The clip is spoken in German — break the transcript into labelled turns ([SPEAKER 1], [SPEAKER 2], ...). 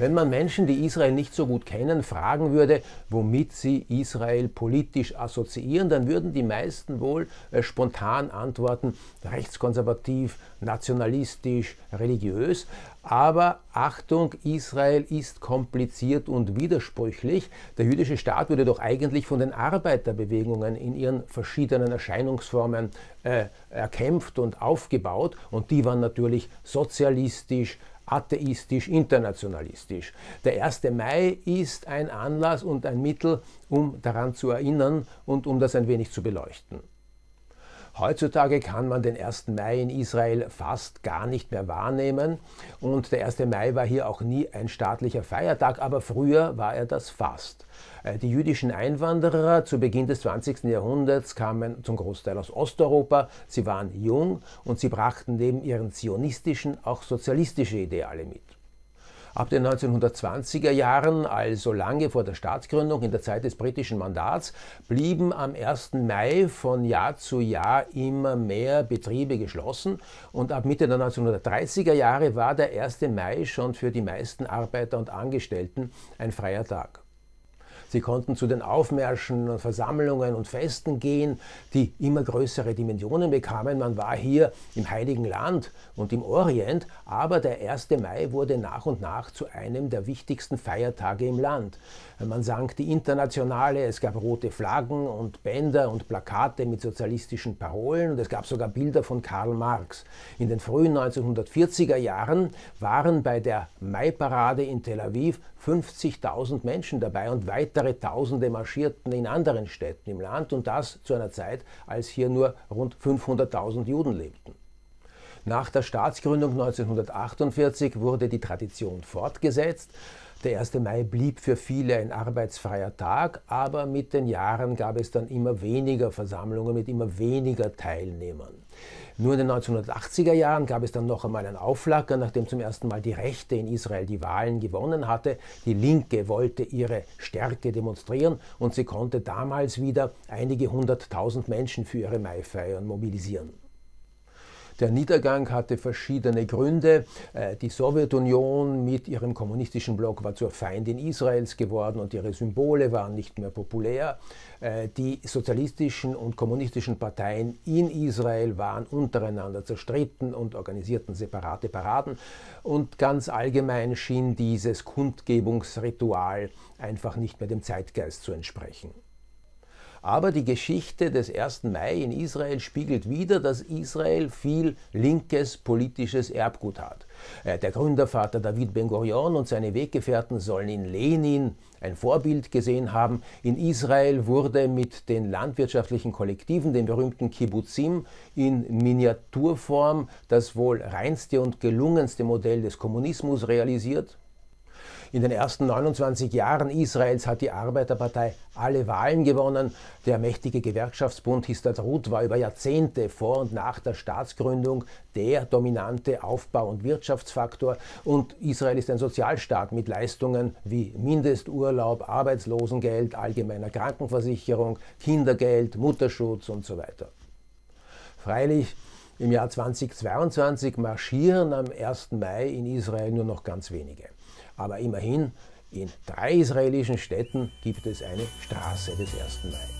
[SPEAKER 1] Wenn man Menschen, die Israel nicht so gut kennen, fragen würde, womit sie Israel politisch assoziieren, dann würden die meisten wohl äh, spontan antworten, rechtskonservativ, nationalistisch, religiös. Aber Achtung, Israel ist kompliziert und widersprüchlich. Der jüdische Staat wurde doch eigentlich von den Arbeiterbewegungen in ihren verschiedenen Erscheinungsformen äh, erkämpft und aufgebaut. Und die waren natürlich sozialistisch, atheistisch, internationalistisch. Der 1. Mai ist ein Anlass und ein Mittel, um daran zu erinnern und um das ein wenig zu beleuchten. Heutzutage kann man den 1. Mai in Israel fast gar nicht mehr wahrnehmen und der 1. Mai war hier auch nie ein staatlicher Feiertag, aber früher war er das fast. Äh, die jüdischen Einwanderer zu Beginn des 20. Jahrhunderts kamen zum Großteil aus Osteuropa. Sie waren jung und sie brachten neben ihren zionistischen auch sozialistische Ideale mit. Ab den 1920er Jahren, also lange vor der Staatsgründung in der Zeit des britischen Mandats, blieben am 1. Mai von Jahr zu Jahr immer mehr Betriebe geschlossen und ab Mitte der 1930er Jahre war der 1. Mai schon für die meisten Arbeiter und Angestellten ein freier Tag. Sie konnten zu den Aufmärschen, Versammlungen und Festen gehen, die immer größere Dimensionen bekamen. Man war hier im Heiligen Land und im Orient, aber der 1. Mai wurde nach und nach zu einem der wichtigsten Feiertage im Land. Man sang die Internationale, es gab rote Flaggen und Bänder und Plakate mit sozialistischen Parolen und es gab sogar Bilder von Karl Marx. In den frühen 1940er Jahren waren bei der Mai-Parade in Tel Aviv 50.000 Menschen dabei und weitere Tausende marschierten in anderen Städten im Land und das zu einer Zeit, als hier nur rund 500.000 Juden lebten. Nach der Staatsgründung 1948 wurde die Tradition fortgesetzt. Der 1. Mai blieb für viele ein arbeitsfreier Tag, aber mit den Jahren gab es dann immer weniger Versammlungen mit immer weniger Teilnehmern. Nur in den 1980er Jahren gab es dann noch einmal ein Auflacker, nachdem zum ersten Mal die Rechte in Israel die Wahlen gewonnen hatte. Die Linke wollte ihre Stärke demonstrieren und sie konnte damals wieder einige hunderttausend Menschen für ihre Maifeiern mobilisieren. Der Niedergang hatte verschiedene Gründe. Äh, die Sowjetunion mit ihrem kommunistischen Block war zur Feindin Israels geworden und ihre Symbole waren nicht mehr populär. Äh, die sozialistischen und kommunistischen Parteien in Israel waren untereinander zerstritten und organisierten separate Paraden. Und ganz allgemein schien dieses Kundgebungsritual einfach nicht mehr dem Zeitgeist zu entsprechen. Aber die Geschichte des 1. Mai in Israel spiegelt wider, dass Israel viel linkes politisches Erbgut hat. Äh, der Gründervater David Ben-Gurion und seine Weggefährten sollen in Lenin ein Vorbild gesehen haben. In Israel wurde mit den landwirtschaftlichen Kollektiven, den berühmten Kibbutzim, in Miniaturform das wohl reinste und gelungenste Modell des Kommunismus realisiert. In den ersten 29 Jahren Israels hat die Arbeiterpartei alle Wahlen gewonnen. Der mächtige Gewerkschaftsbund Histadrut war über Jahrzehnte vor und nach der Staatsgründung der dominante Aufbau- und Wirtschaftsfaktor. Und Israel ist ein Sozialstaat mit Leistungen wie Mindesturlaub, Arbeitslosengeld, allgemeiner Krankenversicherung, Kindergeld, Mutterschutz und so weiter. Freilich, im Jahr 2022 marschieren am 1. Mai in Israel nur noch ganz wenige. Aber immerhin, in drei israelischen Städten gibt es eine Straße des 1. Mai.